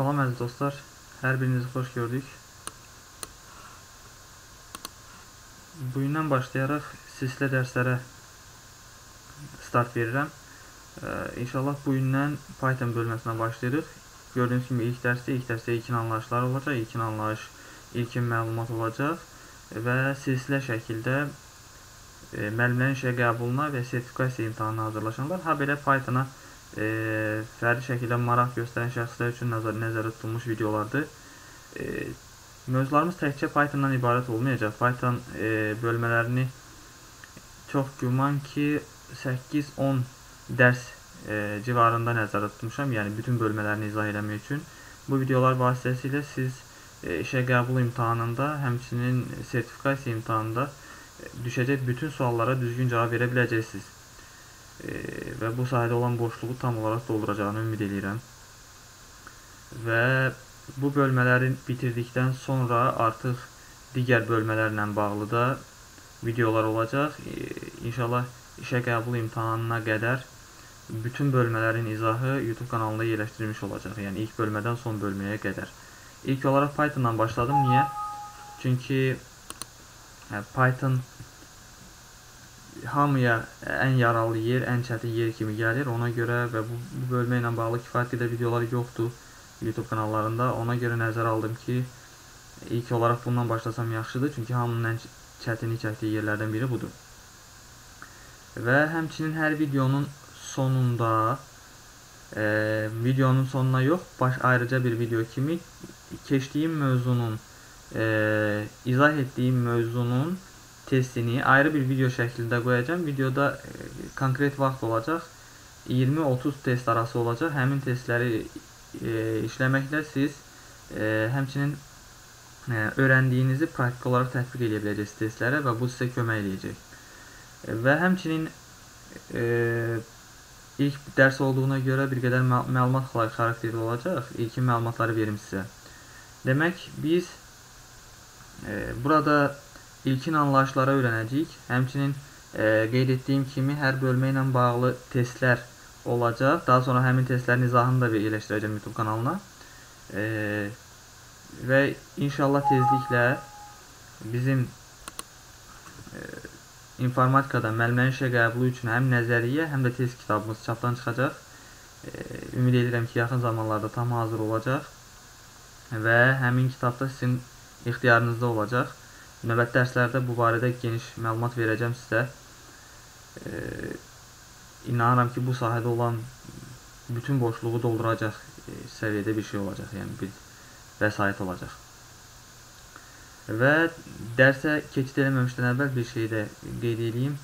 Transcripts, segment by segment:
Salam əziz dostlar, hər birinizi xoş gördük. Bugündən başlayaraq sislə dərslərə start verirəm. İnşallah bugündən Python bölməsinə başlayırıq. Gördüyünüz kimi ilk dərsdə, ilk dərsdə ilkin anlayışlar olacaq, ilkin anlayış, ilkin məlumat olacaq və silsilə şəkildə e, müəllimlərin işə qəbuluna və sertifikasiya imtahanına hazırlaşanlar, ha belə Pythona e, fərdi şəkildə maraq göstərən şəxslər üçün nəzər, nəzərdə tutulmuş videolardır. E, mövzularımız təkcə Pythondan ibarət olmayacaq. Python e, bölmələrini çox güman ki 8-10 dərs e, civarında nəzərdə tutmuşam. Yəni bütün bölmələrini izah eləmək üçün. Bu videolar vasitəsilə siz e, işə qəbul imtahanında, həmçinin sertifikasiya imtahanında düşəcək bütün suallara düzgün cavab verə biləcəksiniz və bu sahədə olan boşluğu tam olaraq dolduracağını ümid edirəm. Və bu bölmələri bitirdikdən sonra artıq digər bölmələrlə bağlı da videolar olacaq. İnşallah işə qəbul imtahanına qədər bütün bölmələrin izahı YouTube kanalında yerləşdirilmiş olacaq. Yəni ilk bölmədən son bölməyə qədər. İlk olaraq Python-dan başladım. Niyə? Çünki hə, Python hamıya ən yaralı yer, ən çətin yer kimi gəlir. Ona görə və bu, bu bölmə ilə bağlı kifayət qədər videolar yoxdur YouTube kanallarında. Ona görə nəzərə aldım ki, ilk olaraq bundan başlasam yaxşıdır. Çünki hamının ən çətinlik çəkdiyi yerlərdən biri budur. Və həmçinin hər videonun sonunda e, videonun sonuna yox, baş ayrıca bir video kimi keçdiyim mövzunun e, izah etdiyim mövzunun testini ayrı bir video şəklində qoyacağam. Videoda e, konkret vaxt olacaq. 20-30 test arası olacaq. Həmin testləri e, işləməklə siz e, həmçinin e, öyrəndiyinizi praktik olaraq tətbiq edə biləcəksiniz testlərə və bu sizə kömək eləyəcək. E, və həmçinin e, ilk dərs olduğuna görə bir qədər məlumat xarakterli olacaq. İlkin məlumatları verim sizə. Demək, biz e, burada ilkin anlayışlara öyrənəcəyik. Həmçinin e, qeyd etdiyim kimi hər bölmə ilə bağlı testlər olacaq. Daha sonra həmin testlərin izahını da yerləşdirəcəm YouTube kanalına. E, və inşallah tezliklə bizim e, informatikada müəllimlərin işə qəbulu üçün həm nəzəriyyə, həm də test kitabımız çapdan çıxacaq. E, ümid edirəm ki, yaxın zamanlarda tam hazır olacaq və həmin kitabda sizin ixtiyarınızda olacaq. Növbəti dərslərdə bu barədə geniş məlumat verəcəm sizə. E, inanıram ki, bu sahədə olan bütün boşluğu dolduracaq e, səviyyədə bir şey olacaq, yəni bir vəsait olacaq. Və dərsə keçid eləməmişdən əvvəl bir şey də qeyd edeyim.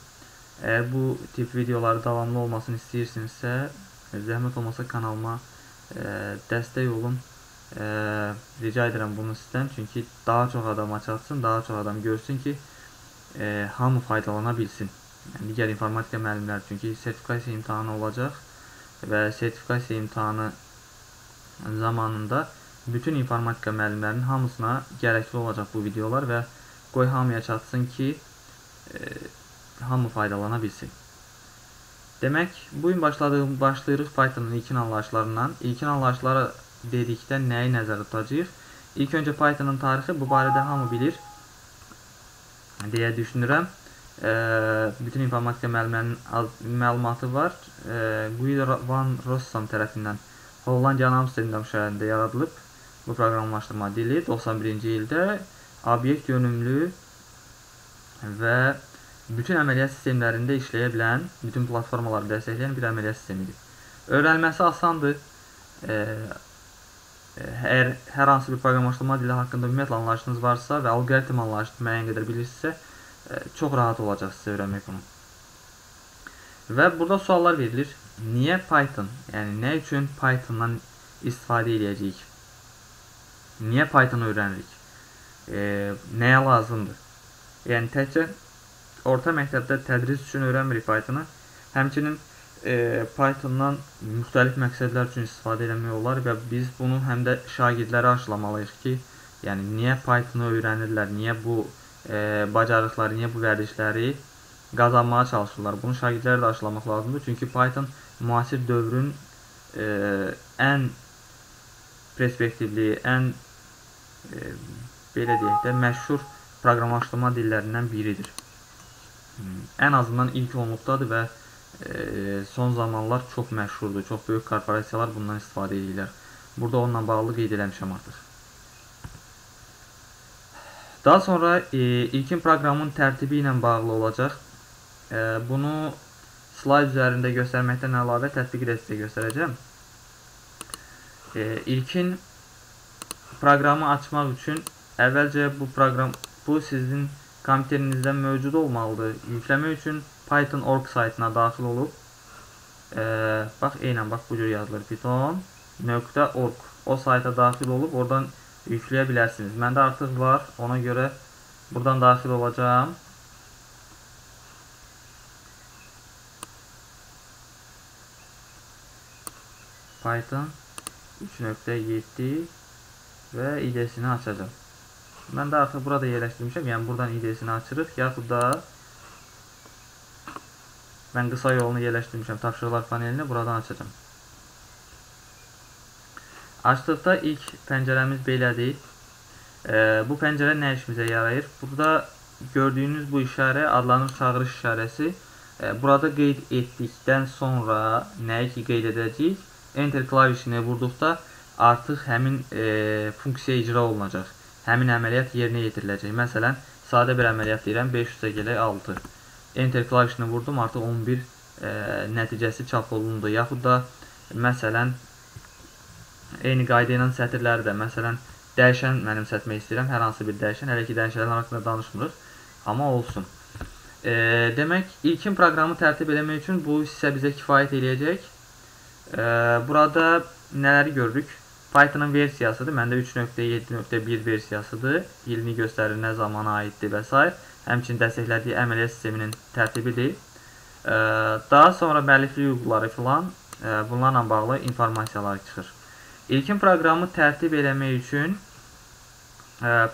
Əgər bu tip videoları davamlı olmasını istəyirsinizsə, zəhmət olmasa kanalıma e, dəstək olun e, rica edirəm bunu sizdən. Çünki daha çox adama çatsın, daha çox adam görsün ki, e, hamı faydalana bilsin. Yəni, digər informatika müəllimləri, çünki sertifikasiya imtahanı olacaq və sertifikasiya imtahanı zamanında bütün informatika müəllimlərinin hamısına gərəkli olacaq bu videolar və qoy hamıya çatsın ki, e, hamı faydalana bilsin. Demək, bu gün başladığım başlayırıq Pythonun ilkin anlayışlarından. İlkin anlayışları dedikdə nəyi nəzərdə tutacağıq? İlk öncə Pythonun tarixi bu barədə hamı bilir deyə düşünürəm. E, bütün informatika müəllimlərinin məlumatı var. E, Guido van Rossum tərəfindən Hollandiyanın Amsterdam şəhərində yaradılıb bu proqramlaşdırma dili 91-ci ildə obyekt yönümlü və bütün əməliyyat sistemlərində işləyə bilən, bütün platformaları dəstəkləyən bir əməliyyat sistemidir. Öyrənilməsi asandır. E, Əgər hər hansı bir proqramlaşdırma dili haqqında ümumiyyətlə anlayışınız varsa və alqoritm anlayışını müəyyən qədər bilirsinizsə, e, çox rahat olacaq sizə öyrənmək bunu. Və burada suallar verilir. Niyə Python? Yəni nə üçün Pythondan istifadə edəcəyik? Niyə Python öyrənirik? E, nəyə lazımdır? Yəni təkcə orta məktəbdə tədris üçün öyrənmirik Pythonu. Həmçinin e, Pythondan müxtəlif məqsədlər üçün istifadə etmək olar və biz bunu həm də şagirdlərə aşılamalıyıq ki, yəni niyə Pythonu öyrənirlər, niyə bu e, bacarıqları, niyə bu vərdişləri qazanmağa çalışırlar. Bunu şagirdlərə də aşılamaq lazımdır. Çünki Python müasir dövrün e, ən perspektivli, ən e, belə deyək də məşhur proqramlaşdırma dillərindən biridir. Ən azından ilk onluqdadır və e, son zamanlar çox məşhurdur. Çox böyük korporasiyalar bundan istifadə edirlər. Burada onunla bağlı qeyd eləmişəm artıq. Daha sonra e, ilkin proqramın tərtibi ilə bağlı olacaq. E, bunu slayd üzərində göstərməkdən əlavə tətbiqi də sizə göstərəcəm. E, ilkin proqramı açmaq üçün əvvəlcə bu proqram bu sizin kompüterinizdə mövcud olmalıdır. Yükləmək üçün Python.org saytına daxil olub e, bax eynən bax bu cür yazılır python.org o sayta daxil olub oradan yükləyə bilərsiniz. Məndə artıq var. Ona görə buradan daxil olacağam. Python 3.7 və IDE-sini açacağam. Mən də artıq burada yerləşdirmişəm. Yəni buradan IDE-sini açırıq, yaxud da mən qısa yolunu yerləşdirmişəm. Tapşırıqlar panelini buradan açacağam. Açdıqda ilk pəncərəmiz belədir. E, bu pəncərə nə işimizə yarayır? Burada gördüyünüz bu işarə adlanır çağırış işarəsi. E, burada qeyd etdikdən sonra nəyi ki qeyd edəcəyik? Enter klavişini vurduqda artıq həmin e, funksiya icra olunacaq həmin əməliyyat yerinə yetiriləcək. Məsələn, sadə bir əməliyyat deyirəm, 500-ə gələk 6. Enter klavişini vurdum, artıq 11 e, nəticəsi çap olundu. Yaxud da, məsələn, eyni qayda ilə sətirləri də, məsələn, dəyişən mənimsətmək istəyirəm, hər hansı bir dəyişən, hələ ki, dəyişənlər haqqında danışmırıq, amma olsun. E, demək, ilkin proqramı tərtib eləmək üçün bu hissə bizə kifayət eləyəcək. E, burada nələri görürük? Python'ın versiyasıdır. Məndə 3.7.1 versiyasıdır. İlini göstərir, nə zamana aiddir və s. Həmçinin dəstəklədiyi əməliyyat sisteminin tərtibidir. Daha sonra müəlliflik hüquqları filan bunlarla bağlı informasiyalar çıxır. İlkin proqramı tərtib eləmək üçün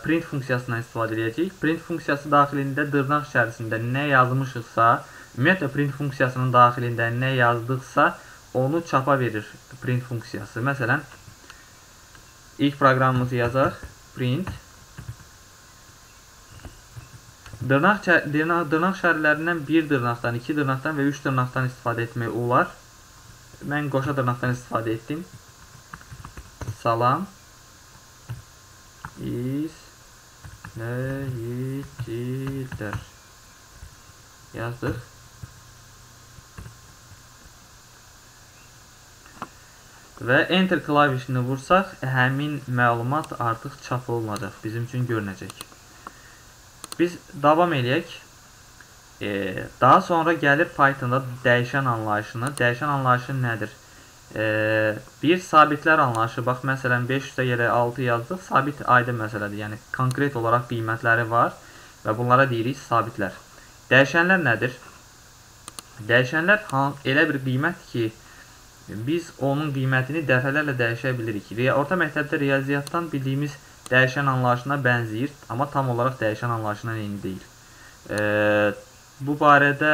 print funksiyasından istifadə edəcəyik. Print funksiyası daxilində dırnaq içərisində nə yazmışıqsa, ümumiyyətlə print funksiyasının daxilində nə yazdıqsa, onu çapa verir print funksiyası. Məsələn, İlk proqramımızı yazaq. Print. Dırnaq, dırnaq, dırnaq şərlərindən bir dırnaqdan, iki dırnaqdan və üç dırnaqdan istifadə etmək olar. Mən qoşa dırnaqdan istifadə etdim. Salam. İzləyicilər. Yazdıq. və enter klavişini vursaq, həmin məlumat artıq çap olunacaq, bizim üçün görünəcək. Biz davam eləyək. E, daha sonra gəlir Pythonda dəyişən anlayışını. Dəyişən anlayışı nədir? E, bir sabitlər anlayışı, bax məsələn 500-ə yerə 6 yazdıq, sabit aydın məsələdir. Yəni konkret olaraq qiymətləri var və bunlara deyirik sabitlər. Dəyişənlər nədir? Dəyişənlər elə bir qiymət ki, biz onun qiymətini dəfələrlə dəyişə bilirik. Orta məktəbdə riyaziyyatdan bildiyimiz dəyişən anlayışına bənzəyir, amma tam olaraq dəyişən anlayışına eyni deyil. E, bu barədə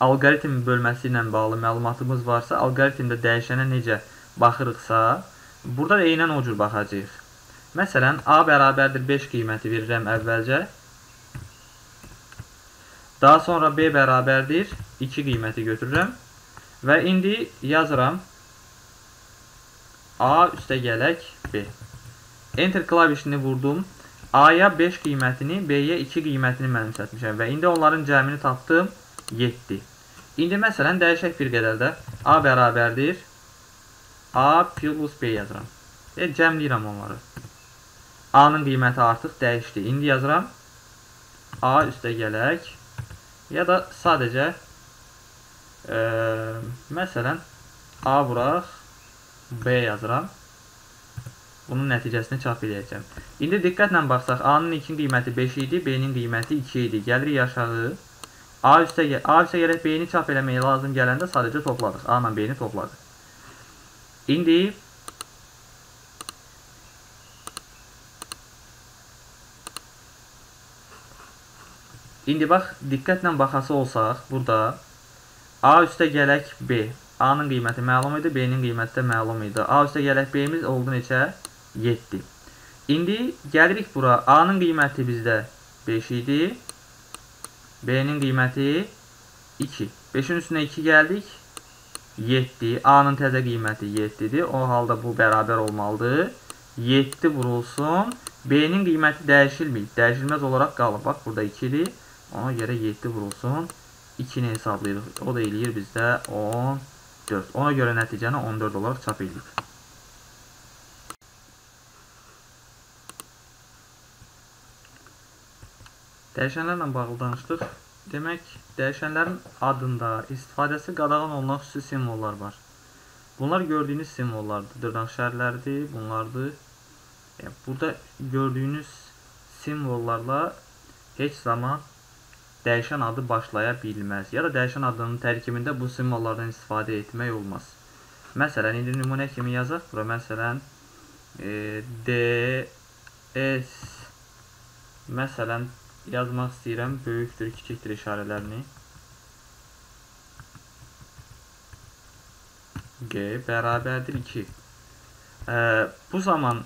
alqoritm bölməsi ilə bağlı məlumatımız varsa, alqoritmdə dəyişənə necə baxırıqsa, burada da eynən o cür baxacağıq. Məsələn, A bərabərdir 5 qiyməti verirəm əvvəlcə. Daha sonra B bərabərdir 2 qiyməti götürürəm. Və indi yazıram A üstə gələk B. Enter klavişini vurdum. A-ya 5 qiymətini, B-yə 2 qiymətini mənimsətmişəm və indi onların cəmini tapdım 7. İndi məsələn dəyişək bir qədər də A bərabərdir A plus B yazıram. E, cəmləyirəm onları. A-nın qiyməti artıq dəyişdi. İndi yazıram A üstə gələk ya da sadəcə Ee, məsələn, A vuraq, B yazıram. Bunun nəticəsini çap edəcəm. İndi diqqətlə baxsaq, A-nın ilkin qiyməti 5 idi, B-nin qiyməti 2 idi. Gəlirik aşağı. A üstə, A üstə gələk B-ni çap eləməyə lazım gələndə sadəcə topladıq. A ilə B-ni topladıq. İndi İndi bax, diqqətlə baxası olsaq, burada A üstə gələk B. A-nın qiyməti məlum idi, B-nin qiyməti də məlum idi. A üstə gələk B-miz oldu neçə? 7. İndi gəlirik bura. A-nın qiyməti bizdə 5 idi. B-nin qiyməti 2. 5-in üstünə 2 gəldik. 7. A-nın təzə qiyməti 7-dir. O halda bu bərabər olmalıdır. 7 vurulsun. B-nin qiyməti dəyişilmir. Dəyişilməz olaraq qalır. Bax, burada 2-dir. Ona görə 7 vurulsun. 2-ni hesablayırıq. O da eləyir bizdə 14. Ona görə nəticəni 14 olaraq çap edirik. Dəyişənlərlə bağlı danışdıq. Demək, dəyişənlərin adında istifadəsi qadağan olunan xüsusi simvollar var. Bunlar gördüyünüz simvollardır. Dırnaq şərlərdir, bunlardır. Yəni, burada gördüyünüz simvollarla heç zaman dəyişən adı başlaya bilməz. Ya da dəyişən adının tərkibində bu simvollardan istifadə etmək olmaz. Məsələn, indi nümunə kimi yazaq. Bura məsələn e, D, S, məsələn, yazmaq istəyirəm. Böyükdür, kiçikdir işarələrini. G bərabərdir 2. E, bu zaman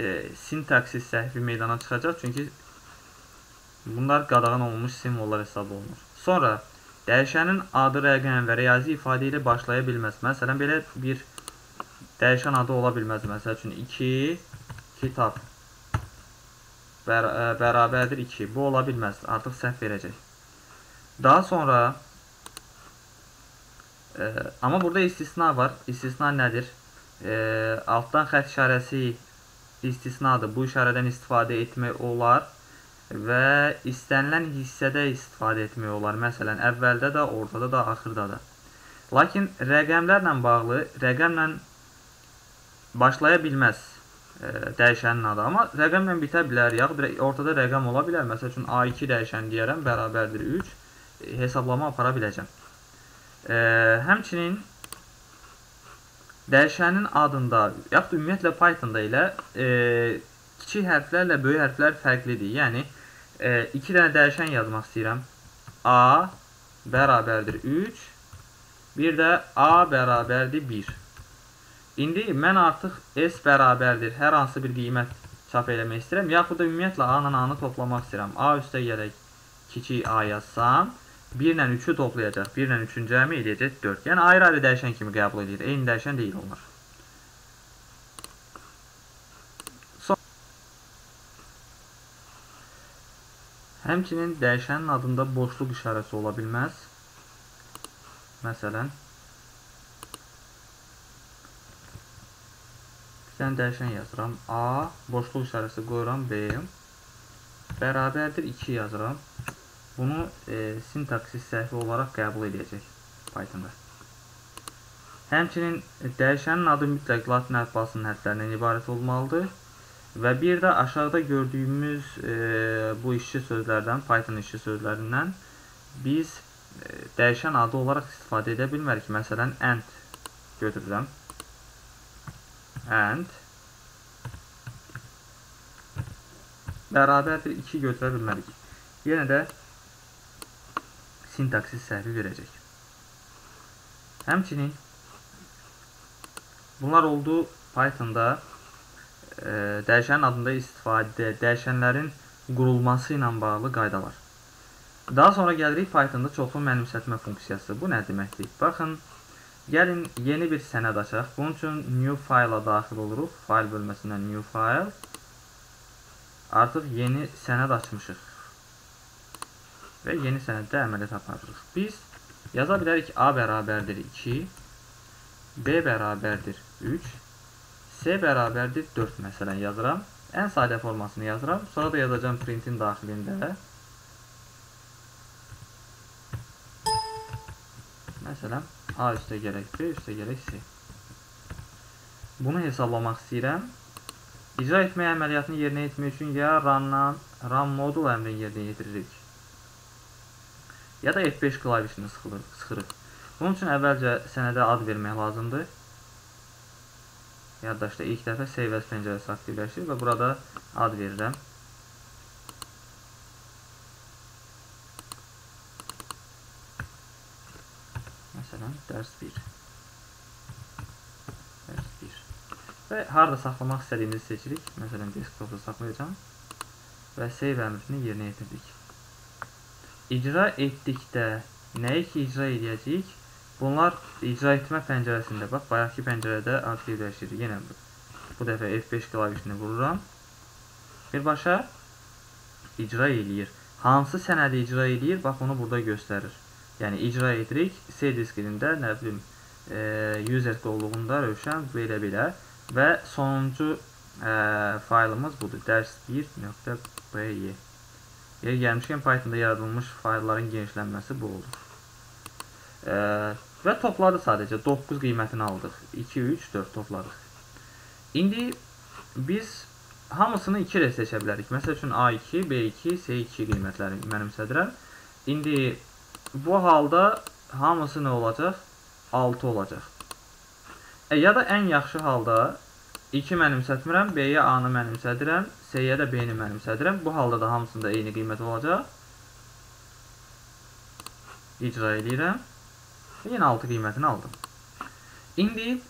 e, sintaksis səhvi meydana çıxacaq. Çünki bunlar qadağan olunmuş simvollar hesab olunur. Sonra dəyişənin adı rəqəm və riyazi ifadə ilə başlaya bilməz. Məsələn, belə bir dəyişən adı ola bilməz. Məsəl üçün 2 kitab bər bərabərdir 2. Bu ola bilməz. Artıq səhv verəcək. Daha sonra e, amma burada istisna var. İstisna nədir? E, altdan xətt işarəsi istisnadır. Bu işarədən istifadə etmək olar və istənilən hissədə istifadə etmək olar. Məsələn, əvvəldə də, ortada da, axırda da. Lakin rəqəmlərlə bağlı, rəqəmlə başlaya bilməz dəyişənin adı. Amma rəqəmlə bitə bilər, yaxud ortada rəqəm ola bilər. Məsəl üçün A2 dəyişən deyərəm, bərabərdir 3. Hesablama apara biləcəm. E, həmçinin dəyişənin adında, yaxud ümumiyyətlə Pythonda ilə e, kiçik hərflərlə böyük hərflər fərqlidir. Yəni, e, iki dənə dəyişən yazmaq istəyirəm. A bərabərdir 3. Bir də A bərabərdir 1. İndi mən artıq S bərabərdir hər hansı bir qiymət çap eləmək istəyirəm. Yaxud da ümumiyyətlə A-nı A-nı toplamaq istəyirəm. A üstə gələk kiçik A yazsam, 1 ilə 3-ü toplayacaq. 1 ilə 3-ün cəmi eləyəcək 4. Yəni ayrı-ayrı dəyişən kimi qəbul edir. Eyni dəyişən deyil onlar. Son Həmçinin dəyişənin adında boşluq işarəsi ola bilməz. Məsələn, Dənə dəyişən yazıram. A, boşluq işarəsi qoyuram B. Bərabərdir 2 yazıram. Bunu e, sintaksis səhvi olaraq qəbul edəcək Pythonda. Həmçinin dəyişənin adı mütləq latin əlifbasının hərflərindən ibarət olmalıdır. Və bir də aşağıda gördüyümüz e, bu işçi sözlərdən, Python işçi sözlərindən biz e, dəyişən adı olaraq istifadə edə bilmərik. Məsələn, ent götürürəm and bərabərdir 2 götürə bilmərik. Yenə də sintaksis səhvi verəcək. Həmçinin bunlar oldu Pythonda e, dəyişənin adında istifadə, dəyişənlərin qurulması ilə bağlı qaydalar. Daha sonra gəlirik Pythonda çoxlu mənimsətmə funksiyası. Bu nə deməkdir? Baxın, Gəlin yeni bir sənəd açaq. Bunun üçün new file-a daxil oluruq. File bölməsindən new file. Artıq yeni sənəd açmışıq. Və yeni sənəddə əməliyyat aparırıq. Biz yaza bilərik A bərabərdir 2, B bərabərdir 3, C bərabərdir 4 məsələn yazıram. Ən sadə formasını yazıram. Sonra da yazacağım printin daxilində. Məsələn, A üstə gələk B, üstə gələk C. Bunu hesablamaq istəyirəm. İcra etmək əməliyyatını yerinə etmək üçün ya run-dan, run modul əmrini yerinə yetiririk. Ya da F5 klavişini sıxırıq. Bunun üçün əvvəlcə sənədə ad vermək lazımdır. Yaddaşda ilk dəfə save as pəncərəsi aktivləşir və burada ad verirəm. Dərs 1. Dərs 1. Və harada saxlamaq istədiyimizi seçirik. Məsələn, desktopda saxlayacağam. Və save əmrini yerinə yetirdik. İcra etdikdə nəyi ki icra edəcəyik? Bunlar icra etmə pəncərəsində. Bax, bayaqki pəncərədə aktivləşir. Yenə bu, bu dəfə F5 klavişini vururam. Birbaşa icra eləyir. Hansı sənədi icra eləyir? Bax, onu burada göstərir. Yəni, icra edirik. C diskində, nə bilim, e, user qolluğunda rövşən belə-belə və sonuncu e, faylımız budur. dərs1.py Yer gəlmişkən Pythonda yaradılmış faylların genişlənməsi bu olur. E, və topladı sadəcə. 9 qiymətini aldıq. 2, 3, 4 topladıq. İndi biz hamısını 2 ilə seçə bilərik. Məsəl üçün A2, B2, C2 qiymətləri mənimsədirəm. İndi bu halda hamısı nə olacaq? 6 olacaq. E, ya da ən yaxşı halda 2 mənimsətmirəm, B-yə A-nı mənimsədirəm, C-yə də B-ni mənimsədirəm. Bu halda da hamısında eyni qiymət olacaq. İcra edirəm. Yenə 6 qiymətini aldım. İndi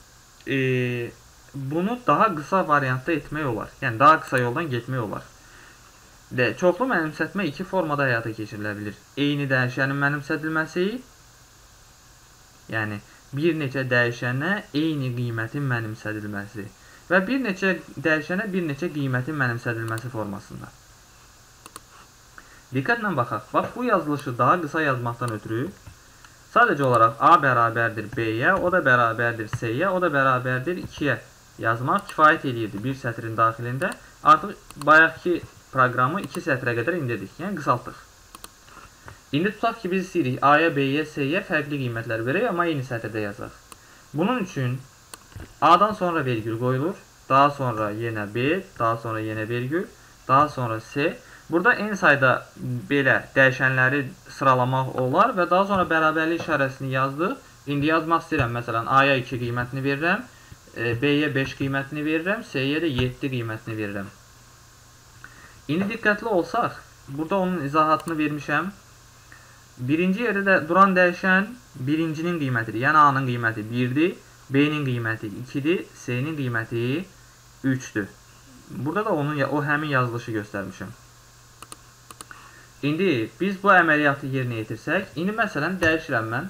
e, bunu daha qısa variantda etmək olar. Yəni daha qısa yoldan getmək olar. Və çoxlu mənimsətmə iki formada həyata keçirilə bilir. Eyni dəyişənin mənimsədilməsi, yəni bir neçə dəyişənə eyni qiymətin mənimsədilməsi və bir neçə dəyişənə bir neçə qiymətin mənimsədilməsi formasında. Diqqətlə baxaq. Bax bu yazılışı daha qısa yazmaqdan ötürü sadəcə olaraq A bərabərdir B-yə, o da bərabərdir C-yə, o da bərabərdir 2-yə yazmaq kifayət eləyirdi bir sətrin daxilində. Artıq bayaqki proqramı 2 sətrə qədər indirdik, yəni qısaltdıq. İndi tutaq ki, biz istəyirik A-ya, B-yə, C-yə fərqli qiymətlər verək, amma eyni sətirdə yazaq. Bunun üçün A-dan sonra vergül qoyulur, daha sonra yenə B, daha sonra yenə vergül, daha sonra C. Burada en sayda belə dəyişənləri sıralamaq olar və daha sonra bərabərlik işarəsini yazdıq. İndi yazmaq istəyirəm, məsələn, A-ya 2 qiymətini verirəm, E, B-yə 5 qiymətini verirəm, C-yə də 7 qiymətini verirəm. İndi diqqətli olsaq, burada onun izahatını vermişəm. Birinci yerdə də duran dəyişən birincinin qiymətidir. Yəni A-nın qiyməti 1-dir, B-nin qiyməti 2-dir, C-nin qiyməti 3-dür. Burada da onun o həmin yazılışı göstərmişəm. İndi biz bu əməliyyatı yerinə yetirsək, indi məsələn dəyişirəm mən.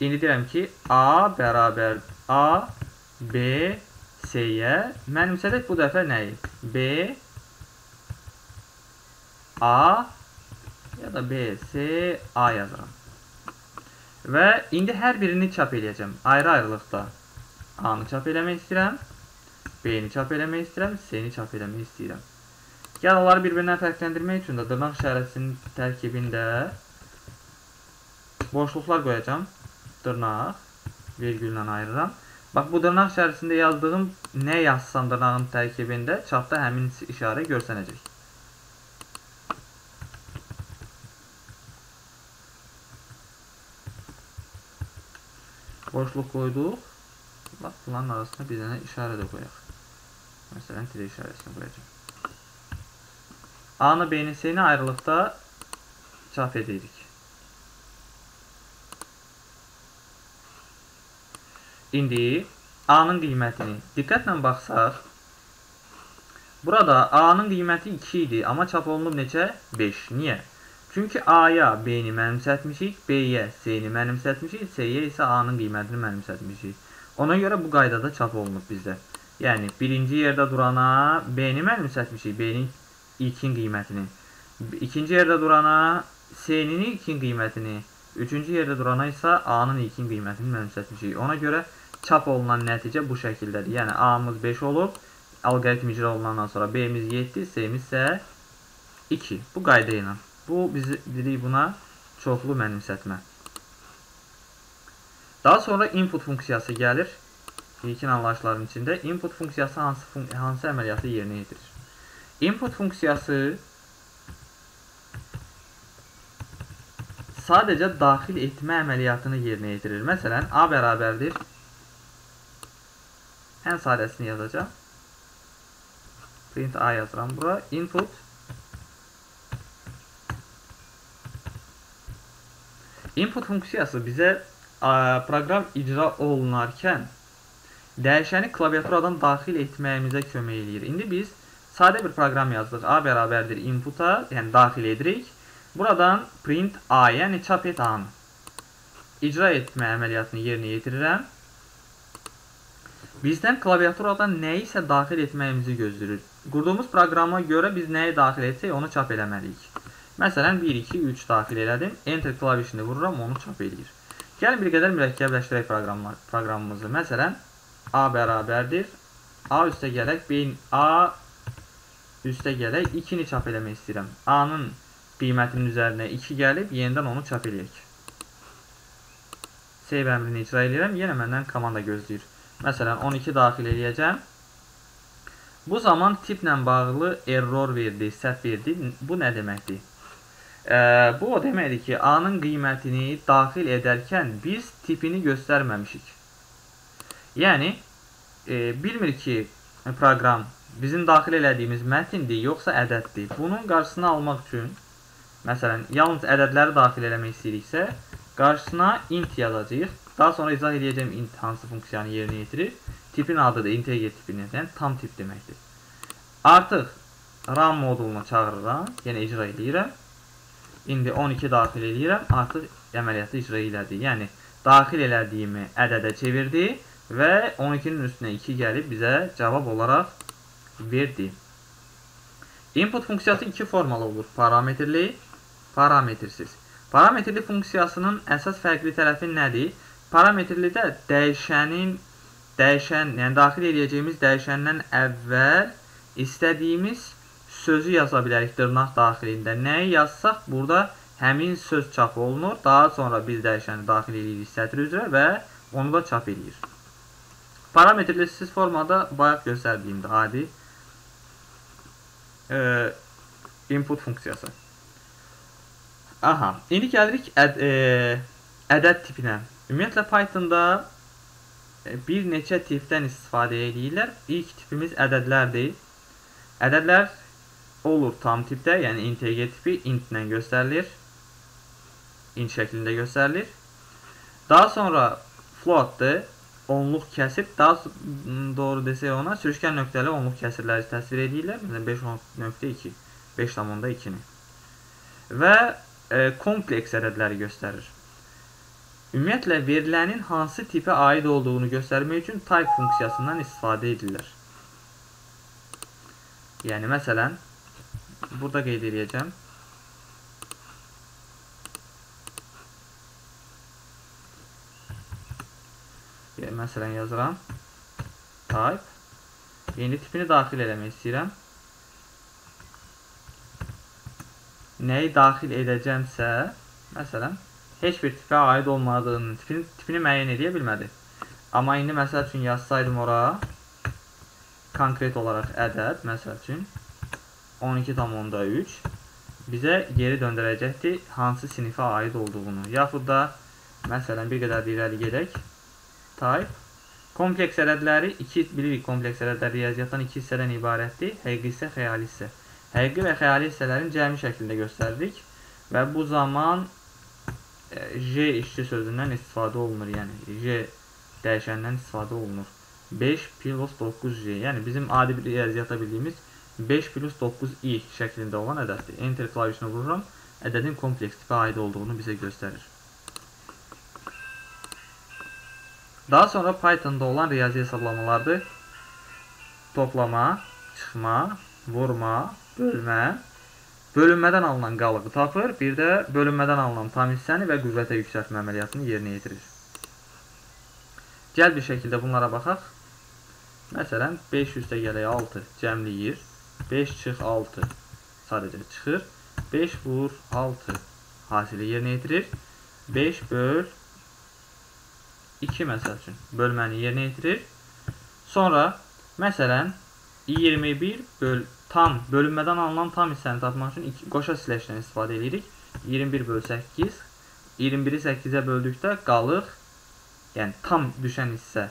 İndi deyirəm ki, A bərabər A B, C-yə. Mənimsədək bu dəfə nəyi? B, A ya da B, C, A yazıram. Və indi hər birini çap eləyəcəm. Ayrı-ayrılıqda A-nı çap eləmək istəyirəm. B-ni çap eləmək istəyirəm. C-ni çap eləmək istəyirəm. Gəl onları bir-birindən fərqləndirmək üçün də dırnaq işarəsinin tərkibində boşluqlar qoyacam. Dırnaq, vergülla ayırıram. Bax, bu dırnaq içərisində yazdığım nə yazsam dırnağın tərkibində çapda həmin işarə görsənəcək. Boşluq qoyduq. Bax, bunların arasında bir dənə işarə də qoyaq. Məsələn, tire işarəsini qoyacaq. A-nı, B-ni, C-ni ayrılıqda çap edirik. İndi A-nın qiymətini diqqətlə baxsaq, burada A-nın qiyməti 2 idi, amma çap olunub neçə? 5. Niyə? Çünki A-ya B-ni mənimsətmişik, B-yə C-ni mənimsətmişik, C-yə isə A-nın qiymətini mənimsətmişik. Ona görə bu qaydada çap olunub bizdə. Yəni, birinci yerdə durana B-ni mənimsətmişik, B-nin ilkin qiymətini. İkinci yerdə durana C-nin ilkin qiymətini. Üçüncü yerdə durana isə A-nın ilkin qiymətini mənimsətmişik. Ona görə çap olunan nəticə bu şəkildədir. Yəni A-mız 5 olub, alqoritm icra olunandan sonra B-miz 7, C-miz isə 2. Bu qayda ilə. Bu biz dedik buna çoxlu mənimsətmə. Daha sonra input funksiyası gəlir. İlkin anlayışların içində input funksiyası hansı fun hansı əməliyyatı yerinə yetirir? Input funksiyası sadəcə daxil etmə əməliyyatını yerinə yetirir. Məsələn, A bərabərdir Ən sadəsini yazacağım. Print A yazıram bura. Input Input funksiyası bizə proqram icra olunarkən dəyişəni klaviaturadan daxil etməyimizə kömək eləyir. İndi biz sadə bir proqram yazdıq. A bərabərdir inputa, yəni daxil edirik. Buradan print A, yəni çap et A-nı. İcra etmə əməliyyatını yerinə yetirirəm. Bizdən klaviaturadan nəyisə daxil etməyimizi gözləyir. Qurduğumuz proqrama görə biz nəyi daxil etsək, onu çap eləməliyik. Məsələn, 1, 2, 3 daxil elədim. Enter klavişini vururam, onu çap eləyir. Gəlin bir qədər mürəkkəbləşdirək proqramımızı. Məsələn, A bərabərdir. A üstə gələk, beyin A üstə gələk, 2-ni çap eləmək istəyirəm. A-nın qiymətinin üzərinə 2 gəlib, yenidən onu çap eləyək. Save əmrini icra edirəm, yenə məndən komanda gözləyir. Məsələn, 12 daxil eləyəcəm. Bu zaman tiplə bağlı error verdi, səhv verdi. Bu nə deməkdir? E, bu o deməkdir ki, A-nın qiymətini daxil edərkən biz tipini göstərməmişik. Yəni, e, bilmir ki, proqram bizim daxil elədiyimiz mətindir, yoxsa ədəddir. Bunun qarşısını almaq üçün, məsələn, yalnız ədədləri daxil eləmək istəyiriksə, qarşısına int yazacağıq. Daha sonra izah edəcəm int hansı funksiyanı yerinə yetirir. Tipin adı da integer tipinin, yəni tam tip deməkdir. Artıq RAM modulunu çağırıram, yəni icra edirəm. İndi 12 daxil edirəm, artıq əməliyyatı icra elədi. Yəni, daxil elədiyimi ədədə çevirdi və 12-nin üstünə 2 gəlib bizə cavab olaraq verdi. Input funksiyası iki formalı olur. Parametrli, parametrsiz. Parametrli funksiyasının əsas fərqli tərəfi nədir? Parametrlidə dəyişənin dəyişən, yəni daxil edəcəyimiz dəyişəndən əvvəl istədiyimiz sözü yaza bilərik dırnaq daxilində. Nəyi yazsaq, burada həmin söz çap olunur. Daha sonra biz dəyişəni daxil edirik sətr üzrə və onu da çap edir. Parametrlisiz formada bayaq göstərdiyimdə adi e, input funksiyası. Aha, indi gəlirik əd, e, ədəd tipinə. Ümumiyyətlə Pythonda e, bir neçə tipdən istifadə edirlər. İlk tipimiz ədədlərdir. Ədədlər olur tam tipdə, yəni integer tipi int ilə göstərilir. int şəklində göstərilir. Daha sonra floatdır onluq kəsir, daha doğru desək ona, sürüşkən nöqtəli onluq kəsirləri təsvir edirlər. Məsələn, 5.2, 5.2-ni. Və e, kompleks ədədləri göstərir. Ümumiyyətlə, verilənin hansı tipə aid olduğunu göstərmək üçün type funksiyasından istifadə edirlər. Yəni, məsələn, burada qeyd edəcəm. məsələn yazıram. Type. Yeni tipini daxil eləmək istəyirəm. Nəyi daxil edəcəmsə, məsələn, heç bir tipə aid olmadığını, tipini, tipini müəyyən edə bilmədi. Amma indi məsəl üçün yazsaydım ora konkret olaraq ədəd, məsəl üçün 12,3 bizə geri döndürəcəkdir hansı sinifə aid olduğunu. Yaxud da məsələn bir qədər irəli gedək type. Kompleks ədədləri iki bilirik kompleks ədədlər riyaziyyatdan iki hissədən ibarətdir. Həqiqi hissə, xəyali hissə. Həqiqi və xəyali hissələrin cəmi şəklində göstəririk və bu zaman e, J işçi sözündən istifadə olunur. Yəni J dəyişəndən istifadə olunur. 5 plus 9J. Yəni bizim adi bir riyaziyyata bildiyimiz 5 plus 9i şəklində olan ədəddir. Enter klavişini vururam. Ədədin kompleks tipə aid olduğunu bizə göstərir. Daha sonra Pythonda olan riyazi hesablamalardır. Toplama, çıxma, vurma, bölmə, bölünmədən alınan qalığı tapır, bir də bölünmədən alınan tam hissəni və qüvvətə yüksəltmə əməliyyatını yerinə yetirir. Gəl bir şəkildə bunlara baxaq. Məsələn, 5 üstə gələk 6 cəmləyir. 5 çıx 6 sadəcə çıxır. 5 vur 6 hasili yerinə yetirir. 5 böl 2 məsəl üçün bölməni yerinə yetirir. Sonra məsələn 21 böl tam bölünmədən alınan tam hissəni tapmaq üçün iki, qoşa siləşdən istifadə edirik. 21 böl 8 21-i 8-ə böldükdə qalıq yəni tam düşən hissə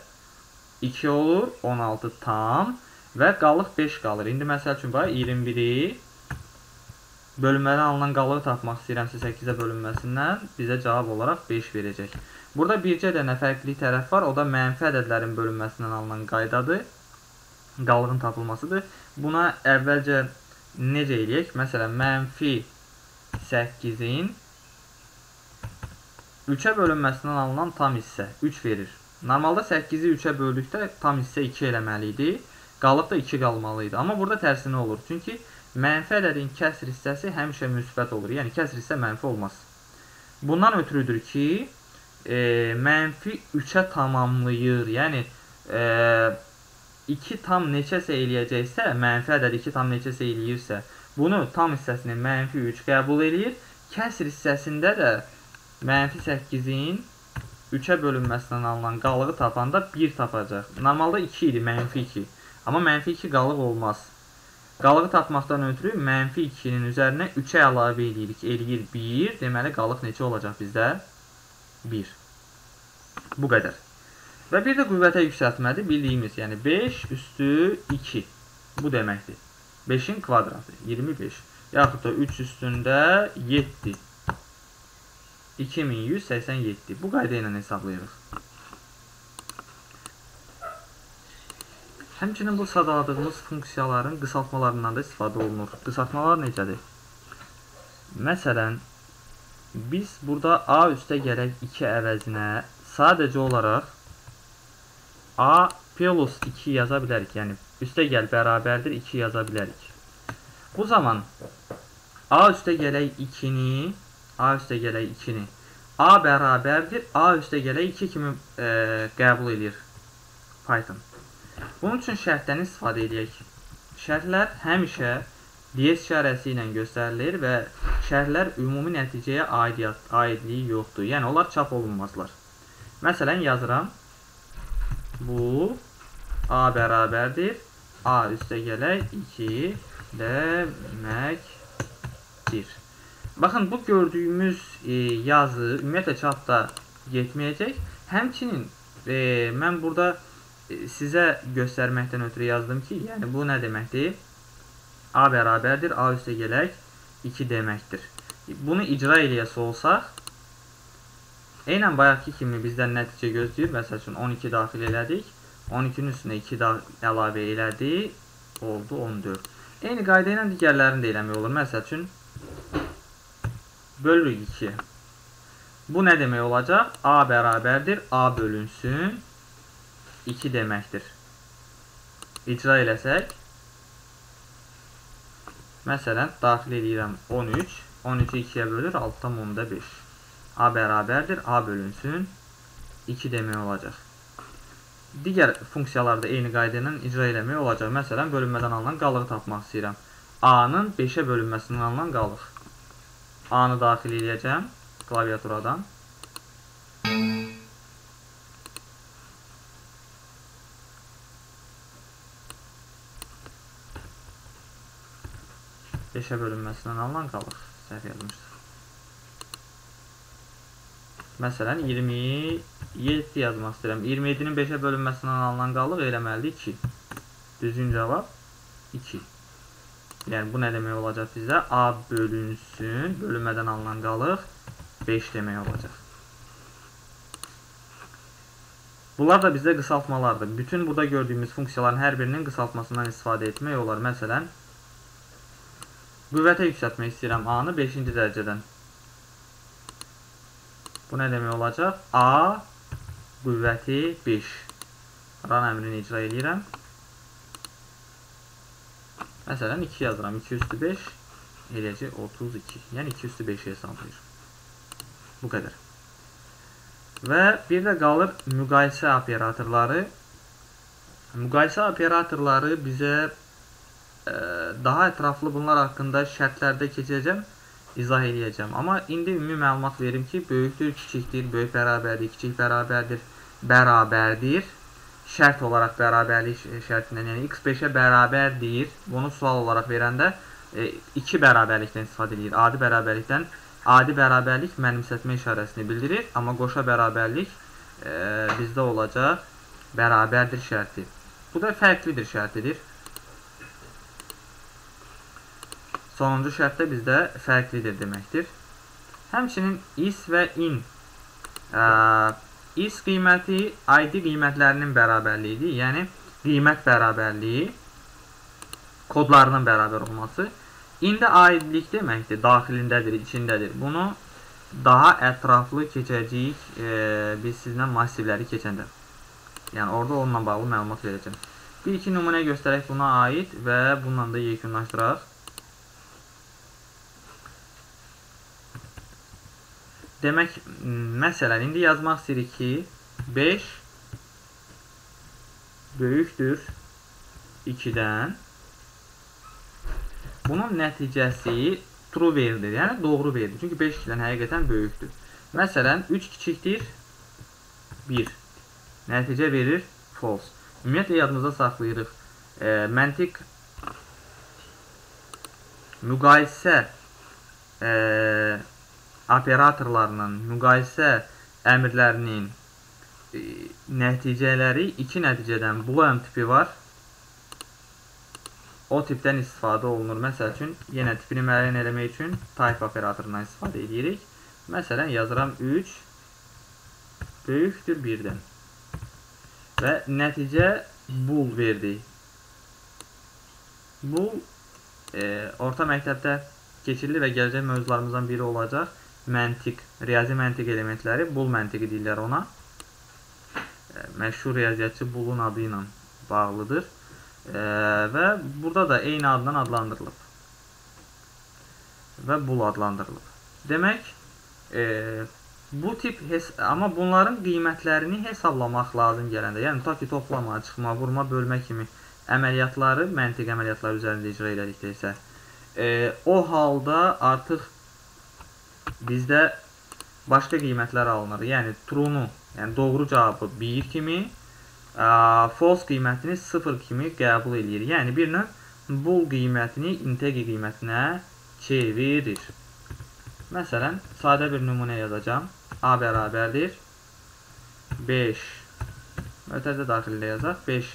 2 olur, 16 tam və qalıq 5 qalır. İndi məsəl üçün bax 21-i bölünmədən alınan qalığı tapmaq istəyirəmsə 8-ə bölünməsindən bizə cavab olaraq 5 verəcək. Burada bircə dənə fərqli tərəf var. O da mənfi ədədlərin bölünməsindən alınan qaydadır. Qalığın tapılmasıdır. Buna əvvəlcə necə eləyək? Məsələn, mənfi 8-in 3-ə bölünməsindən alınan tam hissə 3 verir. Normalda 8-i 3-ə böldükdə tam hissə 2 eləməli idi. Qalıq da 2 qalmalı idi. Amma burada tərsinə olur. Çünki mənfi ədədin kəsr hissəsi həmişə müsbət olur. Yəni kəsr hissə mənfi olmaz. Bundan ötürüdür ki, e, mənfi 3-ə tamamlayır. Yəni e, 2 tam neçəsə eləyəcəksə, mənfi ədəd 2 tam neçəsə eləyirsə, bunu tam hissəsini mənfi 3 qəbul eləyir. Kəsr hissəsində də mənfi 8-in 3-ə bölünməsindən alınan qalığı tapanda 1 tapacaq. Normalda 2 idi, mənfi 2. Amma mənfi 2 qalıq olmaz. Qalığı tapmaqdan ötürü mənfi 2-nin üzərinə 3-ə əlavə edirik. Eləyir 1. Deməli, qalıq neçə olacaq bizdə? 1. Bu qədər. Və bir də qüvvətə yüksəltmədir. Bildiyimiz, yəni 5 üstü 2. Bu deməkdir. 5-in kvadratı 25. Yaxud da 3 üstündə 7. 2187. Bu qayda ilə hesablayırıq. Həmçinin bu sadaladığımız funksiyaların qısaltmalarından da istifadə olunur. Qısaltmalar necədir? Məsələn, biz burada A üstə gələk 2 əvəzinə sadəcə olaraq A plus 2 yaza bilərik. Yəni, üstə gəl bərabərdir 2 yaza bilərik. Bu zaman A üstə gələk 2-ni A üstə gələk 2-ni. A bərabərdir. A üstə gələk 2 kimi e, qəbul edir Python. Bunun üçün şərtdən istifadə edək. Şərtlər həmişə DS işarəsi ilə göstərilir və şərtlər ümumi nəticəyə aidiyyat, aidliyi yoxdur. Yəni, onlar çap olunmazlar. Məsələn, yazıram. Bu A bərabərdir. A üstə gələk 2 deməkdir. Baxın, bu gördüyümüz e, yazı ümumiyyətlə çapda getməyəcək. Həmçinin e, mən burada sizə göstərməkdən ötürü yazdım ki, yəni bu nə deməkdir? A bərabərdir, A üstə gələk 2 deməkdir. Bunu icra eləyəsi olsaq, eynən bayaqki kimi bizdən nəticə gözləyir. Məsəl üçün 12 daxil elədik. 12-nin üstünə 2 da əlavə elədik. Oldu 14. Eyni qayda ilə digərlərini də eləmək olur. Məsəl üçün bölürük 2. Bu nə demək olacaq? A bərabərdir. A bölünsün 2 deməkdir. İcra eləsək, məsələn, daxil edirəm 13. 13-ü 2-yə bölür, 6,5. A bərabərdir. A bölünsün 2 demək olacaq. Digər funksiyalarda eyni qayda ilə icra eləmək olacaq. Məsələn, bölünmədən alınan qalığı tapmaq istəyirəm. A-nın 5-ə bölünməsindən alınan qalıq. A-nı daxil edəcəm klaviaturadan. Beşə bölünməsindən alınan qalır. Səhv yazmışdır. Məsələn, 27 yazmaq istəyirəm. 27-nin 5-ə bölünməsindən alınan qalıq eləməlidir 2. Düzgün cavab 2. Yəni, bu nə demək olacaq bizə? A bölünsün, bölünmədən alınan qalıq 5 demək olacaq. Bunlar da bizdə qısaltmalardır. Bütün burada gördüyümüz funksiyaların hər birinin qısaltmasından istifadə etmək olar. Məsələn, qüvvətə yüksətmək istəyirəm A-nı 5-ci dərəcədən. Bu nə demək olacaq? A qüvvəti 5. Run əmrini icra edirəm. Məsələn, 2 yazıram. 2 üstü 5 eləcək 32. Yəni 2 üstü 5 hesablayır. Bu qədər. Və bir də qalır müqayisə operatorları. Müqayisə operatorları bizə daha ətraflı bunlar haqqında şərtlərdə keçəcəm, izah eləyəcəm. Amma indi ümumi məlumat verim ki, böyükdür, kiçikdir, böyük bərabərdir, kiçik bərabərdir, bərabərdir şərt olaraq bərabərlik şərtindən, yəni x 5-ə bərabərdir. Bunu sual olaraq verəndə 2 e, bərabərlikdən istifadə edir. Adi bərabərlikdən adi bərabərlik mənimsətmə işarəsini bildirir, amma qoşa bərabərlik e, bizdə olacaq bərabərdir şərti. Bu da fərqlidir şərtidir. Sonuncu şərt də bizdə fərqlidir deməkdir. Həmçinin is və in ə, is qiyməti ID qiymətlərinin bərabərliyidir. Yəni qiymət bərabərliyi kodlarının bərabər olması. İndi aidlik deməkdir, daxilindədir, içindədir. Bunu daha ətraflı keçəcəyik e, biz sizlə massivləri keçəndə. Yəni orada onunla bağlı məlumat verəcəm. Bir iki nümunə göstərək buna aid və bununla da yekunlaşdıraq. Demək, məsələn, indi yazmaq istəyirik ki, 5 böyükdür 2-dən. Bunun nəticəsi true verilir, yəni doğru verilir. Çünki 5 2-dən həqiqətən böyükdür. Məsələn, 3 kiçikdir 1. Nəticə verir false. Ümumiyyətlə yadımızda saxlayırıq. E, məntiq müqayisə e, operatorlarının müqayisə əmrlərinin e, nəticələri iki nəticədən boolean tipi var. O tipdən istifadə olunur. Məsəl üçün, yenə tipini müəyyən eləmək üçün type operatorundan istifadə edirik. Məsələn, yazıram 3 böyükdür 1-dən. Və nəticə bool verdi. Bool e, orta məktəbdə keçirilir və gələcək mövzularımızdan biri olacaq məntiq, riyazi məntiq elementləri bul məntiqi deyirlər ona. E, məşhur riyaziyyatçı bulun adı ilə bağlıdır. E, və burada da eyni addan adlandırılıb. Və bul adlandırılıb. Demək, e, bu tip amma bunların qiymətlərini hesablamaq lazım gələndə, yəni ta ki toplama, çıxma, vurma, bölmə kimi əməliyyatları, məntiq əməliyyatları üzərində icra elədikdə isə e, o halda artıq bizdə başqa qiymətlər alınır. Yəni true-nu, yəni doğru cavabı 1 kimi, ə, false qiymətini 0 kimi qəbul eləyir. Yəni bir növ bool qiymətini integer qiymətinə çevirir. Məsələn, sadə bir nümunə yazacağam. A bərabərdir 5 Mötərizə daxilində yazaq. 5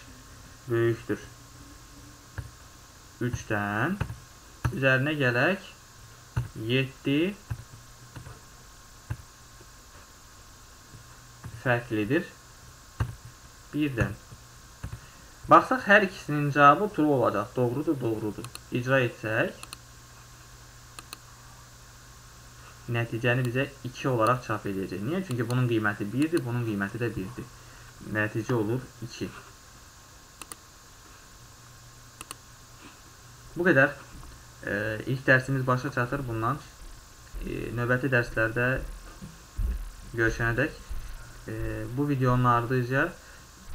böyükdür 3-dən üzərinə gələk 7 fərqlidir. Birdən. Baxsaq, hər ikisinin cavabı true olacaq. Doğrudur, doğrudur. İcra etsək, nəticəni bizə 2 olaraq çap edəcək. Niyə? Çünki bunun qiyməti 1-dir, bunun qiyməti də 1-dir. Nəticə olur 2. Bu qədər. E, ilk dərsimiz başa çatır bundan. E, növbəti dərslərdə görüşənədək e, bu videonun ardınca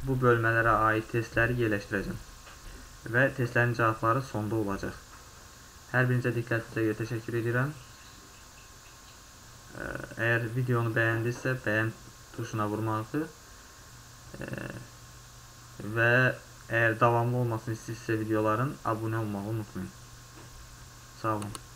bu bölmələrə aid testləri yerləşdirəcəm və testlərin cavabları sonda olacaq. Hər birinizə diqqətinizə görə təşəkkür edirəm. Əgər videonu bəyəndinizsə, bəyən tuşuna vurmağı və əgər davamlı olmasını istəyirsə videoların abunə olmağı unutmayın. Sağ olun.